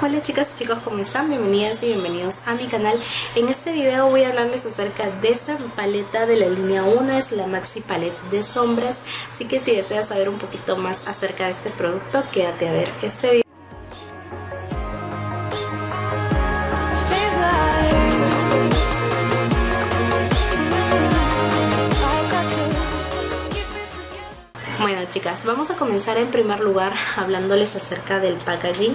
Hola chicas y chicos, ¿cómo están? Bienvenidas y bienvenidos a mi canal. En este video voy a hablarles acerca de esta paleta de la línea 1, es la Maxi Palette de sombras. Así que si deseas saber un poquito más acerca de este producto, quédate a ver este video. Bueno chicas, vamos a comenzar en primer lugar hablándoles acerca del packaging.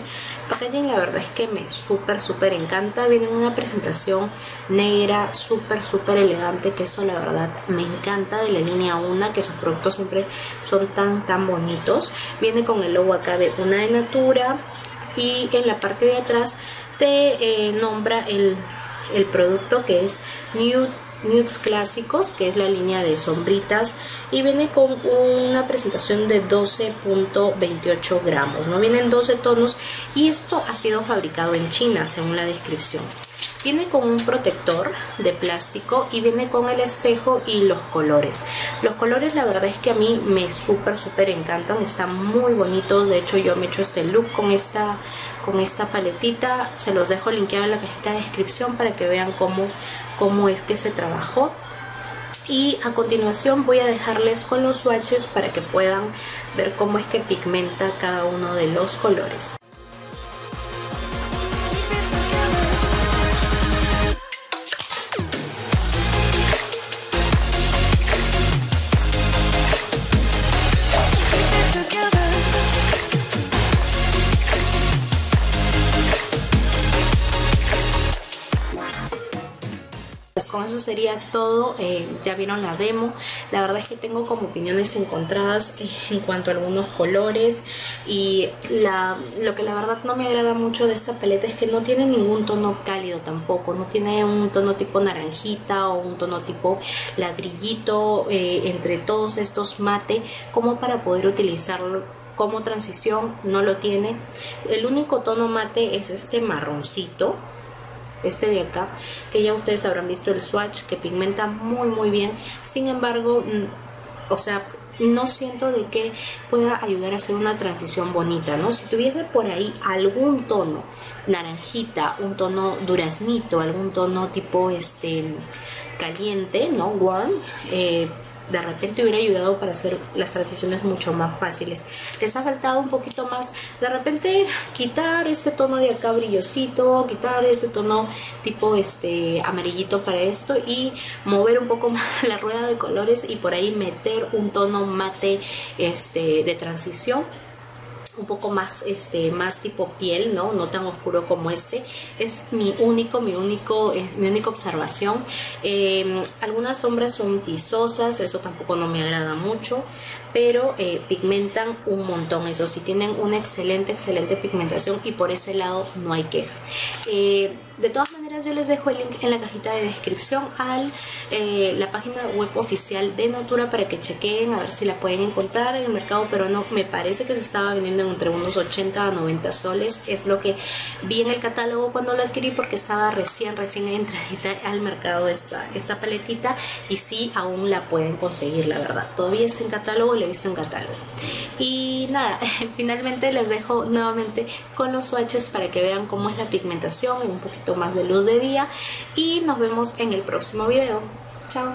Packaging la verdad es que me súper súper encanta. Viene en una presentación negra, súper súper elegante, que eso la verdad me encanta de la línea 1, que sus productos siempre son tan tan bonitos. Viene con el logo acá de una de Natura y en la parte de atrás te eh, nombra el, el producto que es Nude Nudes Clásicos, que es la línea de sombritas y viene con una presentación de 12.28 gramos, ¿no? Vienen 12 tonos y esto ha sido fabricado en China, según la descripción. Viene con un protector de plástico y viene con el espejo y los colores. Los colores la verdad es que a mí me súper súper encantan, están muy bonitos. De hecho yo me he hecho este look con esta, con esta paletita. Se los dejo linkeado en la cajita de descripción para que vean cómo, cómo es que se trabajó. Y a continuación voy a dejarles con los swatches para que puedan ver cómo es que pigmenta cada uno de los colores. Pues con eso sería todo, eh, ya vieron la demo, la verdad es que tengo como opiniones encontradas en cuanto a algunos colores y lo que la verdad no me agrada mucho de esta paleta es que no tiene ningún tono cálido tampoco, no tiene un tono tipo naranjita o un tono tipo ladrillito eh, entre todos estos mate como para poder utilizarlo como transición, no lo tiene, el único tono mate es este marroncito este de acá, que ya ustedes habrán visto el swatch, que pigmenta muy muy bien, sin embargo, mm, o sea, no siento de que pueda ayudar a hacer una transición bonita, ¿no? Si tuviese por ahí algún tono naranjita, un tono duraznito, algún tono tipo este caliente, ¿no? Warm, eh, de repente hubiera ayudado para hacer las transiciones mucho más fáciles. Les ha faltado un poquito más, de repente quitar este tono de acá brillosito, quitar este tono tipo este amarillito para esto y mover un poco más la rueda de colores y por ahí meter un tono mate este de transición un poco más este más tipo piel no no tan oscuro como este. Es mi único mi único eh, mi única observación. Eh, algunas sombras son tizosas eso tampoco no me agrada mucho pero eh, pigmentan un montón. Eso sí tienen una excelente excelente pigmentación y por ese lado no hay queja. Eh, de todas maneras yo les dejo el link en la cajita de descripción a eh, la página web oficial de Natura para que chequen a ver si la pueden encontrar en el mercado pero no me parece que se estaba vendiendo entre unos 80 a 90 soles es lo que vi en el catálogo cuando lo adquirí porque estaba recién recién entradita al mercado esta, esta paletita y sí aún la pueden conseguir la verdad. Todavía está en catálogo lo he visto en catálogo. Y nada finalmente les dejo nuevamente con los swatches para que vean cómo es la pigmentación en un poquito más de luz de día y nos vemos en el próximo video. Chao.